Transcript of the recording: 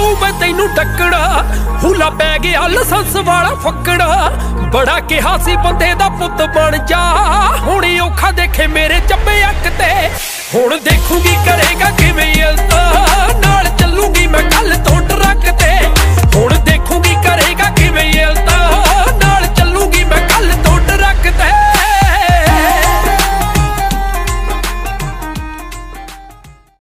ਪਊ ਮੈਂ ਤੈਨੂੰ ਟੱਕੜਾ ਹੁਲਾ ਪੈ ਗਿਆ ਲਾਇਸੈਂਸ ਵਾਲਾ ਫੱਕੜਾ ਬੜਾ ਕਿਹਾ ਸੀ ਬੰਦੇ ਦਾ ਪੁੱਤ ਬਣ ਜਾ। ਹੁਣ ਔਖਾ ਦੇਖੇ ਮੇਰੇ ਚੱਬੇ ਅੱਕ ਤੇ। ਹੁਣ ਦੇਖੂਗੀ ਕਰੇਗਾ